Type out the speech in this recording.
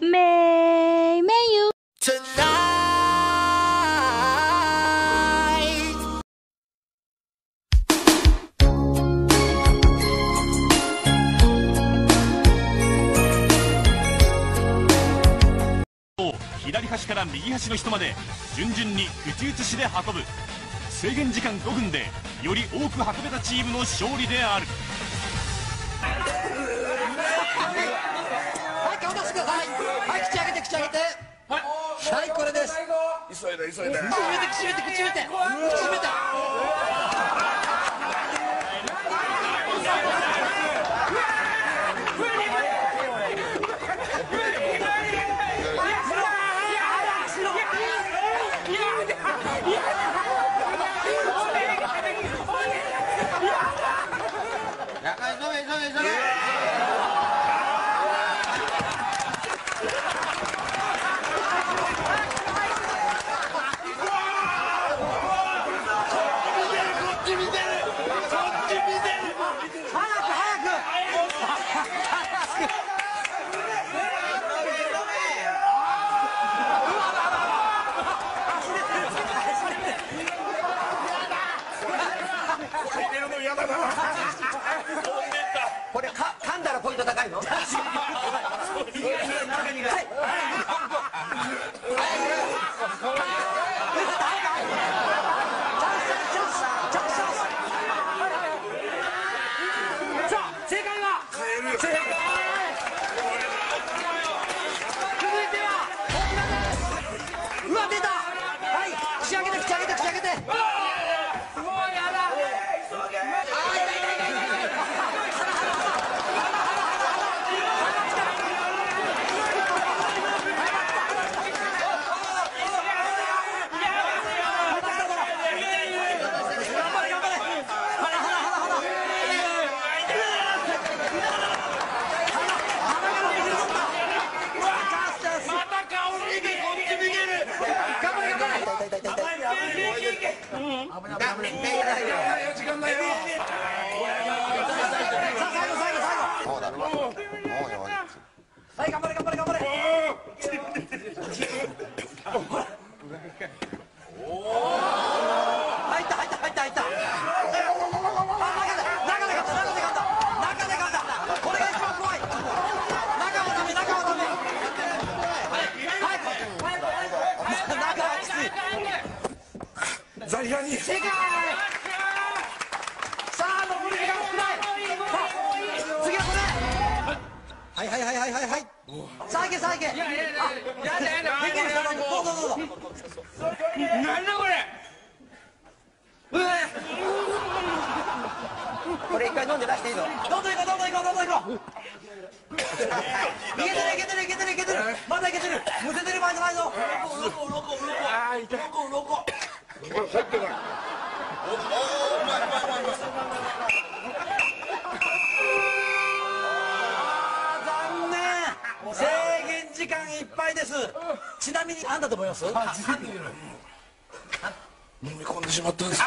メイメイユ Tonight. 左端から右端の人まで順々に口移しで運ぶ。制限時間5分でより多く運べたチームの勝利である急いで急いで。口閉めて口閉めて口閉めて口閉めて早く早くこれか噛んだらポイント高いの？さあ正解は正解さあ最後最後最後はい頑張れ頑張れ頑張れ入っ中はきついザリガニ。正解。さあ残り時間少ない。さあ次はこれ。はいはいはいはいはいはい。さあいけさあいけ。いやいやいややだやだできる人だどうぞ。どうぞ。なんだこれこれ一回飲んで出していいのどんどん行こうどんどん行こうどんどん行こう。いけてるいけてるいけてる。いけてるまだいけてる。むせてる場合じゃないぞ残念制限時間いっぱいですちなみに何だと思います飲み込んでしまったんです